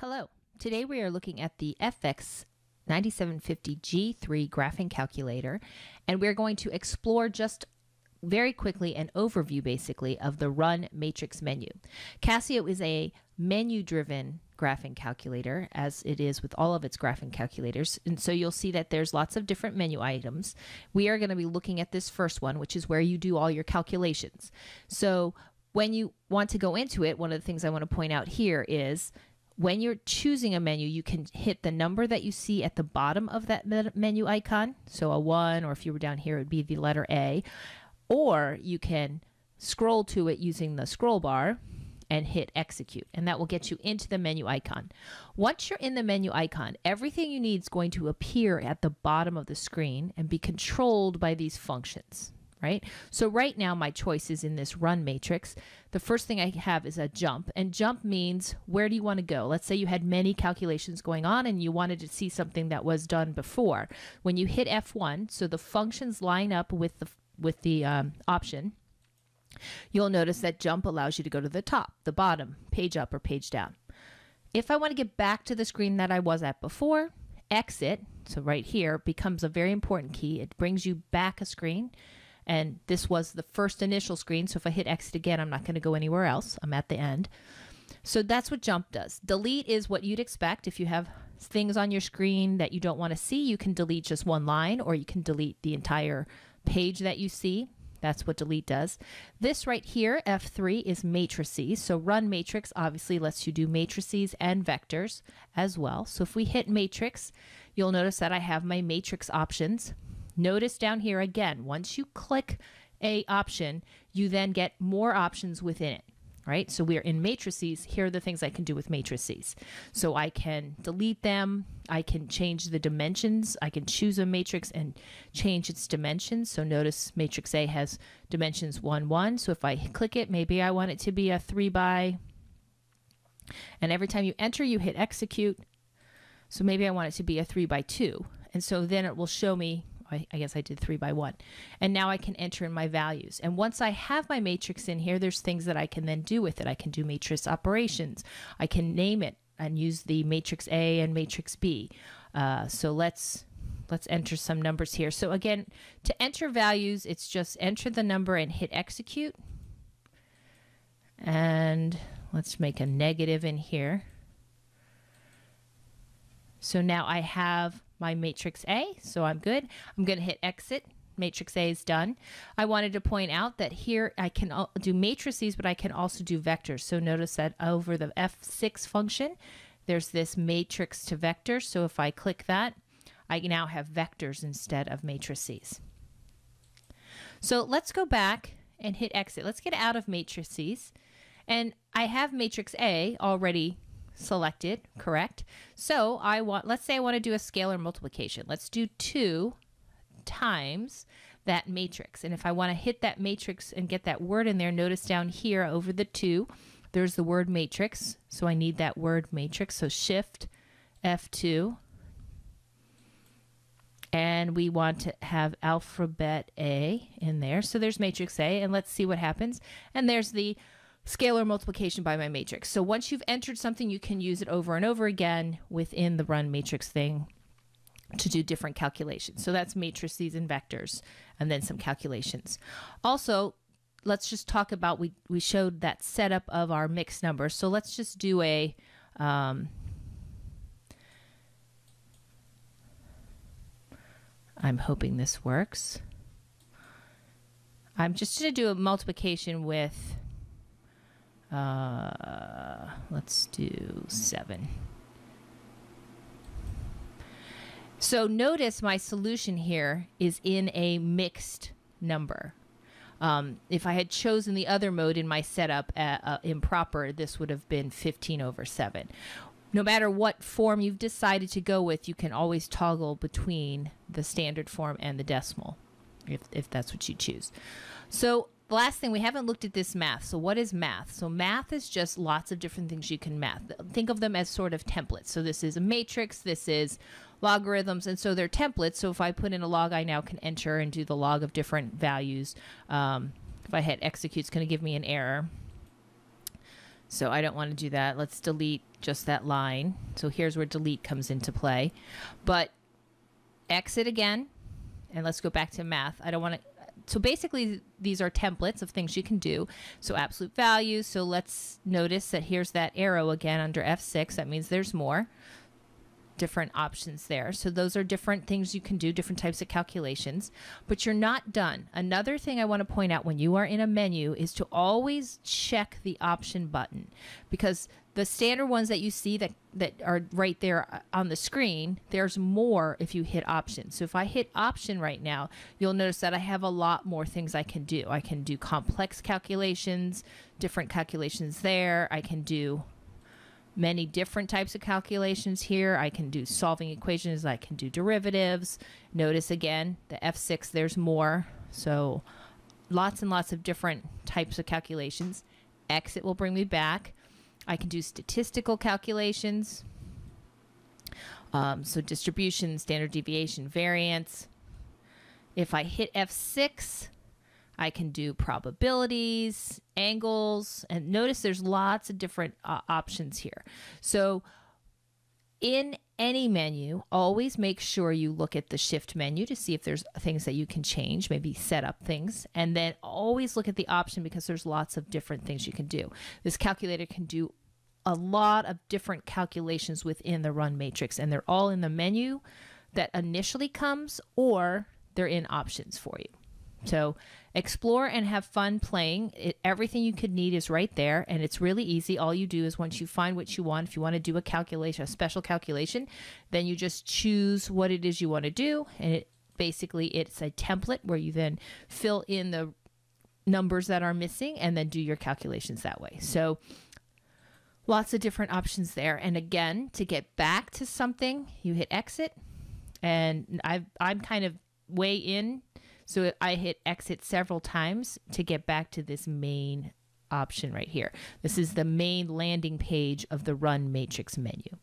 Hello. Today we are looking at the FX 9750G3 graphing calculator, and we're going to explore just very quickly an overview basically of the run matrix menu. Casio is a menu driven graphing calculator as it is with all of its graphing calculators and so you'll see that there's lots of different menu items. We are going to be looking at this first one which is where you do all your calculations. So when you want to go into it, one of the things I want to point out here is when you're choosing a menu, you can hit the number that you see at the bottom of that menu icon. So a one, or if you were down here, it would be the letter A. Or you can scroll to it using the scroll bar and hit execute, and that will get you into the menu icon. Once you're in the menu icon, everything you need is going to appear at the bottom of the screen and be controlled by these functions right? So right now my choice is in this run matrix. The first thing I have is a jump and jump means where do you want to go? Let's say you had many calculations going on and you wanted to see something that was done before. When you hit F1, so the functions line up with the with the um, option, you'll notice that jump allows you to go to the top, the bottom, page up or page down. If I want to get back to the screen that I was at before, exit, so right here, becomes a very important key. It brings you back a screen and this was the first initial screen. So if I hit exit again, I'm not going to go anywhere else. I'm at the end. So that's what jump does. Delete is what you'd expect. If you have things on your screen that you don't want to see, you can delete just one line or you can delete the entire page that you see. That's what delete does. This right here, F3, is matrices. So run matrix obviously lets you do matrices and vectors as well. So if we hit matrix, you'll notice that I have my matrix options. Notice down here again, once you click a option, you then get more options within it right? So we are in matrices. Here are the things I can do with matrices. So I can delete them. I can change the dimensions. I can choose a matrix and change its dimensions. So notice matrix A has dimensions 1, 1. So if I click it, maybe I want it to be a 3 by. And every time you enter, you hit execute. So maybe I want it to be a 3 by 2. And so then it will show me I, I, guess I did three by one. And now I can enter in my values. And once I have my matrix in here, there's things that I can then do with it. I can do matrix operations. I can name it and use the matrix A and matrix B. Uh, so let's let's enter some numbers here. So again, to enter values, it's just enter the number and hit execute. And let's make a negative in here. So now I have my matrix A, so I'm good. I'm going to hit exit. Matrix A is done. I wanted to point out that here I can do matrices, but I can also do vectors. So notice that over the F6 function, there's this matrix to vector. So if I click that, I now have vectors instead of matrices. So let's go back and hit exit. Let's get out of matrices. And I have matrix A already selected, correct? So I want, let's say I want to do a scalar multiplication. Let's do 2 times that matrix. And if I want to hit that matrix and get that word in there, notice down here over the 2, there's the word matrix. So I need that word matrix. So shift F2. And we want to have alphabet A in there. So there's matrix A. And let's see what happens. And there's the scalar multiplication by my matrix. So once you've entered something, you can use it over and over again within the run matrix thing to do different calculations. So that's matrices and vectors, and then some calculations. Also, let's just talk about we we showed that setup of our mixed numbers. So let's just do a um, I'm hoping this works. I'm just going to do a multiplication with uh, let's do seven. So notice my solution here is in a mixed number. Um, if I had chosen the other mode in my setup uh, uh, improper, this would have been 15 over 7. No matter what form you've decided to go with, you can always toggle between the standard form and the decimal if, if that's what you choose. So the last thing we haven't looked at this math. So what is math? So math is just lots of different things you can math. Think of them as sort of templates. So this is a matrix, this is logarithms, and so they're templates. So if I put in a log, I now can enter and do the log of different values. Um, if I hit execute, it's going to give me an error. So I don't want to do that. Let's delete just that line. So here's where delete comes into play. But exit again, and let's go back to math. I don't want to. So basically, these are templates of things you can do. So absolute value. So let's notice that here's that arrow again under F6. That means there's more different options there. So those are different things you can do, different types of calculations, but you're not done. Another thing I want to point out when you are in a menu is to always check the option button because the standard ones that you see that that are right there uh, on the screen, there's more if you hit option. So if I hit option right now, you'll notice that I have a lot more things I can do. I can do complex calculations, different calculations there. I can do many different types of calculations here. I can do solving equations, I can do derivatives. Notice again, the F6, there's more. So lots and lots of different types of calculations. Exit will bring me back. I can do statistical calculations. Um, so distribution, standard deviation, variance. If I hit F6, I can do probabilities, angles, and notice there's lots of different uh, options here. So in any menu, always make sure you look at the shift menu to see if there's things that you can change, maybe set up things, and then always look at the option because there's lots of different things you can do. This calculator can do a lot of different calculations within the run matrix, and they're all in the menu that initially comes or they're in options for you. So explore and have fun playing. It, everything you could need is right there, and it's really easy. All you do is once you find what you want, if you want to do a calculation, a special calculation, then you just choose what it is you want to do, and it basically it's a template where you then fill in the numbers that are missing and then do your calculations that way. So lots of different options there. And again, to get back to something, you hit exit. And i I'm kind of way in so I hit exit several times to get back to this main option right here. This is the main landing page of the run matrix menu.